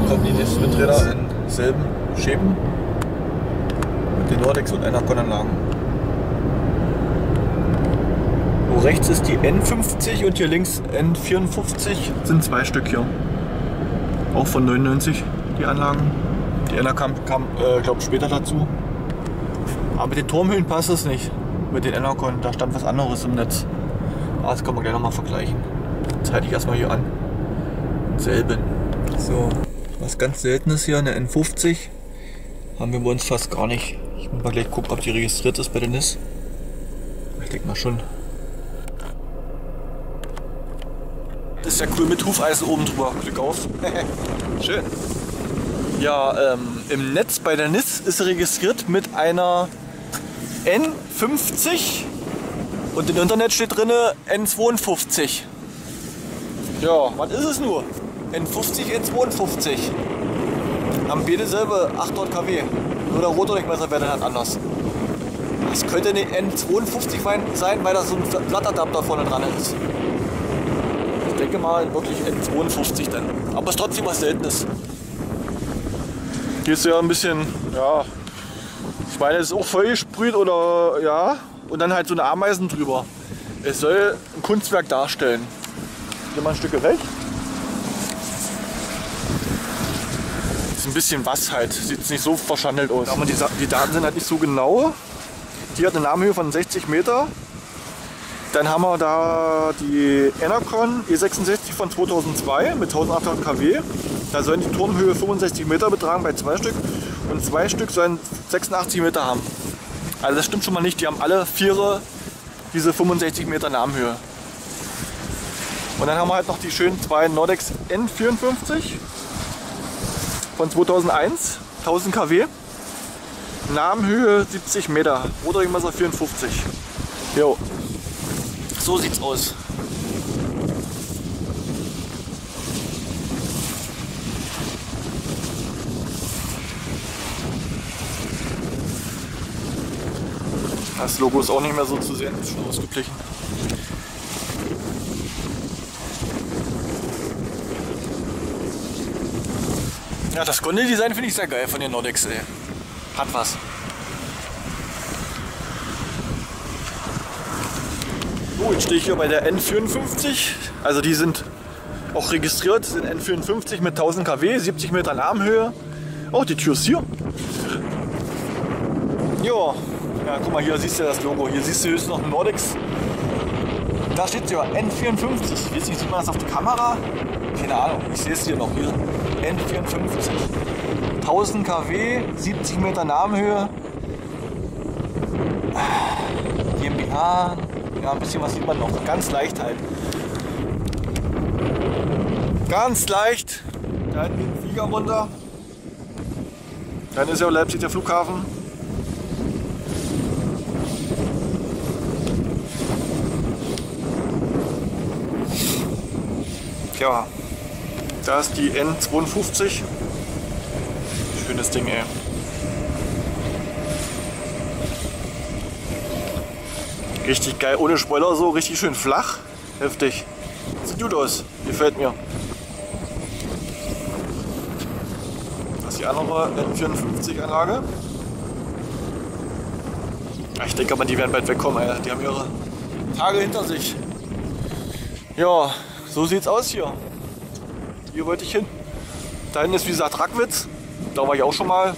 da kommen die nächsten Windräder in selben Schäben mit den Nordex und einer Konanlagen. Wo rechts ist die N50 und hier links N54 sind zwei Stück hier. Auch von 99 die Anlagen. Die einer kam, kam äh, glaube später dazu. Aber mit den Turmhöhen passt es nicht. Mit den Enercon, da stand was anderes im Netz. Ah, das können wir gleich nochmal vergleichen. Jetzt halte ich erstmal hier an. Selben. So, was ganz seltenes hier, eine N50. Haben wir bei uns fast gar nicht. Ich muss mal gleich gucken, ob die registriert ist bei der NIS. Ich denke mal schon. Das ist ja cool mit Hufeisen oben drüber. Glück auf. Schön. Ja, ähm, im Netz bei der NIS ist registriert mit einer N50 und im Internet steht drin N52. Ja, was ist es nur? N50, N52. Haben beide selbe 800 kW. Nur der Rotordurchmesser wäre dann halt anders. Das könnte eine N52 sein, weil da so ein Blattadapter vorne dran ist. Ich denke mal wirklich N52 dann. Aber es ist trotzdem was Seltenes. Hier ist ja ein bisschen, ja, ich meine, es ist auch voll gesprüht oder ja, und dann halt so eine Ameisen drüber. Es soll ein Kunstwerk darstellen. Hier mal ein Stück weg. Ein bisschen was halt, sieht nicht so verschandelt aus. Aber die, die Daten sind halt nicht so genau. Die hat eine Namenhöhe von 60 Meter. Dann haben wir da die Enercon E66 von 2002 mit 1800 kW. Da sollen die Turmhöhe 65 Meter betragen bei zwei Stück und zwei Stück sollen 86 Meter haben. Also das stimmt schon mal nicht, die haben alle Viere diese 65 Meter Namenhöhe. Und dann haben wir halt noch die schönen zwei Nordex N54 von 2001, 1000 kW. Namenhöhe 70 Meter, Rotringmesser 54. Jo. So sieht's aus. Das Logo ist auch nicht mehr so zu sehen, ist schon ausgeglichen. Ja, das Gondeldesign finde ich sehr geil von den Nordex. Ey. Hat was. So, jetzt stehe ich hier bei der N54. Also die sind auch registriert, sind N54 mit 1000 kW, 70 Meter Namenhöhe. Oh, die Tür ist hier. Ja, ja, guck mal, hier siehst du das Logo. Hier siehst du höchstens noch ein Nordex. Da steht ja N54. Jetzt sieht man das auf der Kamera. Keine Ahnung, ich sehe es hier noch. Hier N54. 1000 kW, 70 Meter Namenhöhe. GmbH. Ja, ein bisschen was sieht man noch. Ganz leicht halt. Ganz leicht. Da hinten ein Flieger runter. Dann ist ja Leipzig der Flughafen. Ja, da ist die N52. Schönes Ding, ey. Richtig geil, ohne Spoiler so, richtig schön flach. Heftig. Sieht gut aus, gefällt mir. Das ist die andere N54-Anlage. Ich denke aber, die werden bald wegkommen, ey. die haben ihre Tage hinter sich. Ja, so sieht's aus hier. Hier wollte ich hin. Da hinten ist wie gesagt Rackwitz. Da war ich auch schon mal.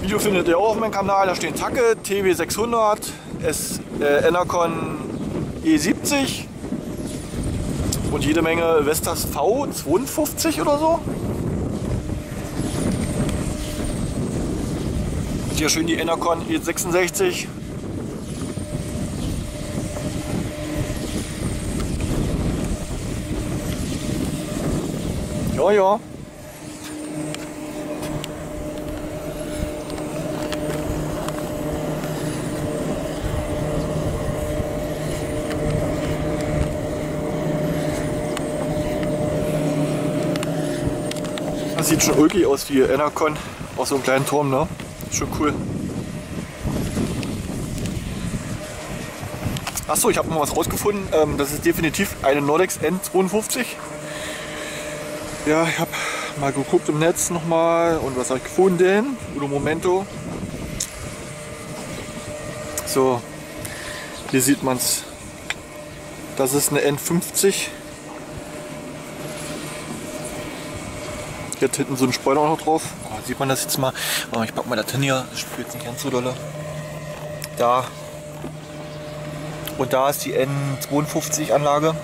Video findet ihr auch auf meinem Kanal. Da stehen Tacke, TW600, S, äh, Enercon E70 und jede Menge Vestas V52 oder so. Und hier schön die Enercon E66 Ja, ja. Das sieht schon ulkig aus wie Enercon aus so einem kleinen Turm, ne? Schon cool. Achso, ich habe noch was rausgefunden. Ähm, das ist definitiv eine Nordex N52. Ja, ich habe mal geguckt im Netz nochmal und was habe ich gefunden? Uno Momento. So, hier sieht man es. Das ist eine N50. Hier hat hinten so ein Spoiler noch drauf. Oh, sieht man das jetzt mal? Oh, ich pack mal das hin hier. Das spielt jetzt nicht ganz so dolle. Da. Und da ist die N52 Anlage,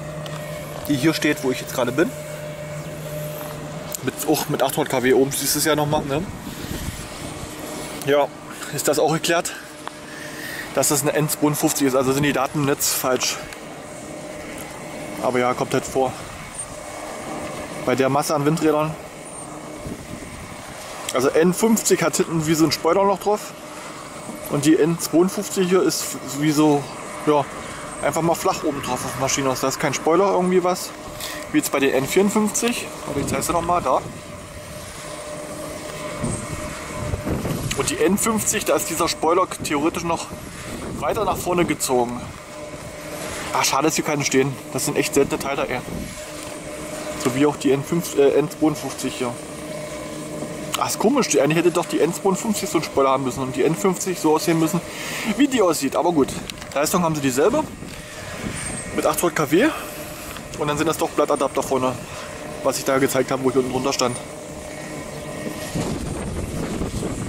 die hier steht, wo ich jetzt gerade bin. Mit, auch mit 800 kW oben siehst du es ja nochmal. Ne? Ja, ist das auch geklärt? dass das eine N52 ist. Also sind die Daten im Netz falsch. Aber ja, kommt halt vor. Bei der Masse an Windrädern. Also N50 hat hinten wie so ein Spoiler noch drauf. Und die N52 hier ist wie so, ja, einfach mal flach oben drauf auf Maschine. Da ist kein Spoiler irgendwie was. Wie jetzt bei der N54. Warte, ich zeige es nochmal da. Und die N50, da ist dieser Spoiler theoretisch noch weiter nach vorne gezogen. Ach, schade, dass hier keine stehen. Das sind echt seltene Teile, ey. So wie auch die N5, äh, N52 hier. Ach, ist komisch. Eigentlich hätte doch die N52 so einen Spoiler haben müssen und die N50 so aussehen müssen, wie die aussieht. Aber gut, Leistung haben sie dieselbe. Mit 800 kW. Und dann sind das doch Blattadapter vorne, was ich da gezeigt habe, wo ich unten drunter stand.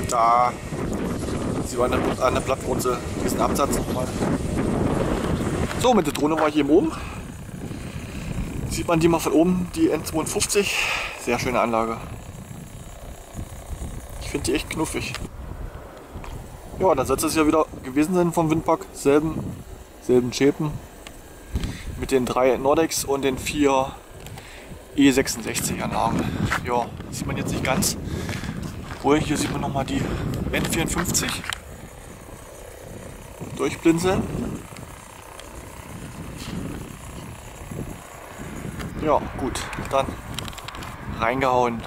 Da Sie waren an der Blattwurzel, diesen Absatz nochmal. So, mit der Drohne war ich eben oben. Sieht man die mal von oben, die N52. Sehr schöne Anlage. Ich finde die echt knuffig. Ja, dann sollte es ja wieder gewesen sein vom Windpark. Selben, selben Schäpen. Mit den drei Nordex und den vier E66 Anlagen. Ja, sieht man jetzt nicht ganz. Obwohl, hier sieht man nochmal die N54 durchblinzeln. Ja, gut, dann reingehauen.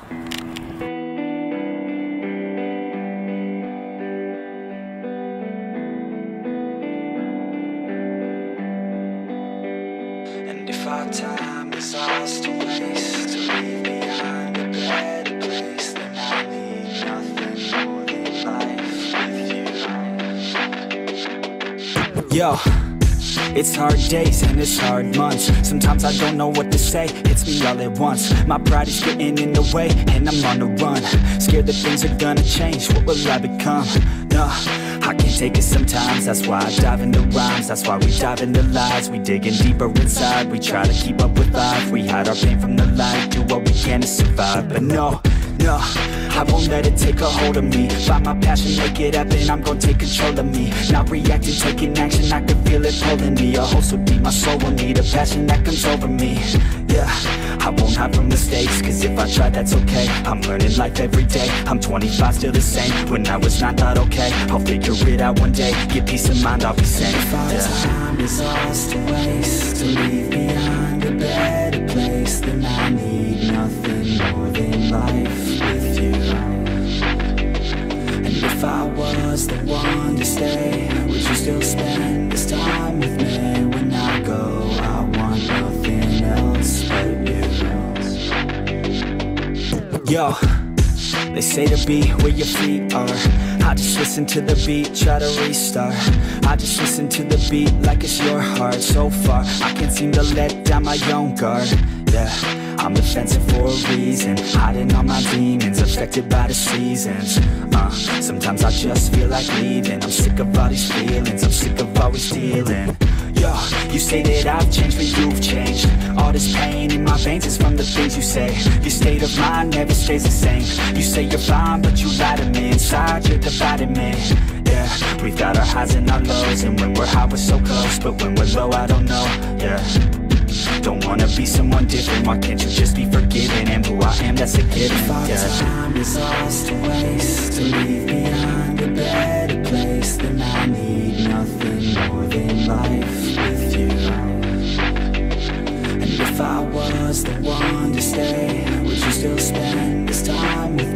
And if our time is ours to waste, to leave behind a better place, then I need nothing more than life with you. Yo, it's hard days and it's hard months. Sometimes I don't know what to say, hits me all at once. My pride is getting in the way, and I'm on the run. Scared that things are gonna change, what will I become? Nah, I can't take it sometimes, that's why I dive into rhymes. That's why we dive into lies, we digging deeper inside. We try to keep up with life, we hide our pain from the light. Do what we can to survive, but no, no. I won't let it take a hold of me. Find my passion, make it happen, I'm gonna take control of me. Not reacting, taking action, I can feel it pulling me. A hole so deep, my soul will need a passion that comes over me. Yeah, I won't hide from mistakes Cause if I try, that's okay. I'm learning life every day. I'm 25, still the same. When I was 9, thought okay. I'll figure it out one day. Get peace of mind, I'll be sane If yeah. time is ours to waste To leave behind spend this time with me? When I go, I want nothing else but you Yo, they say to be where your feet are. I just listen to the beat, try to restart. I just listen to the beat like it's your heart. So far, I can't seem to let down my own guard. Yeah. I'm defensive for a reason. Hiding all my demons Affected by the seasons. Uh, Sometimes I just feel like leaving. I'm sick of all these feelings I'm sick of always dealing. Yo, you say that I've changed, but you've changed. All this pain in my veins is from the things you say. Your state of mind never stays the same. You say you're fine, but you lie to me Inside, you're dividing me. Yeah, we've got our highs and our lows And when we're high, we're so close But when we're low, I don't know, yeah don't wanna be someone different Why can't you just be forgiven And who I am, that's a given If our yeah. time is ours to waste To leave behind a better place Then I need nothing more than life with you And if I was the one to stay Would you still spend this time with me?